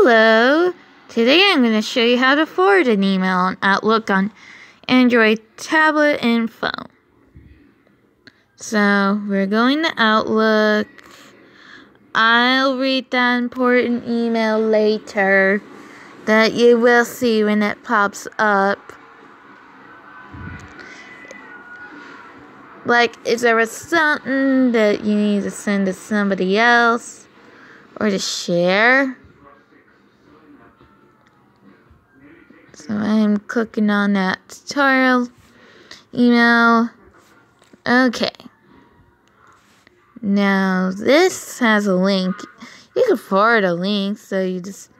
Hello! Today I'm going to show you how to forward an email on Outlook on Android tablet and phone. So we're going to Outlook. I'll read that important email later that you will see when it pops up. Like, if there something that you need to send to somebody else or to share. So I'm clicking on that tutorial email. Okay. Now this has a link. You can forward a link, so you just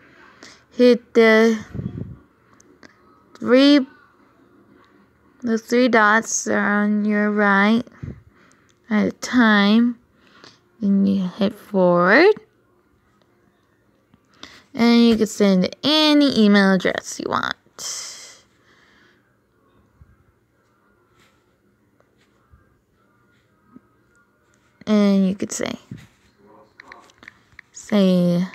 hit the three the three dots are on your right at a time. Then you hit forward. And you can send any email address you want. And you could say, say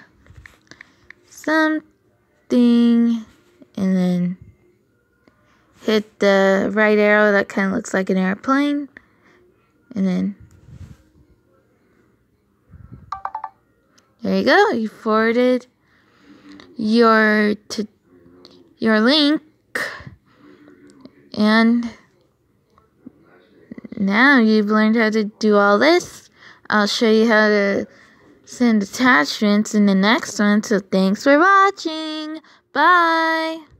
something, and then hit the right arrow that kind of looks like an airplane, and then there you go. You forwarded your to your link. And now you've learned how to do all this. I'll show you how to send attachments in the next one so thanks for watching. Bye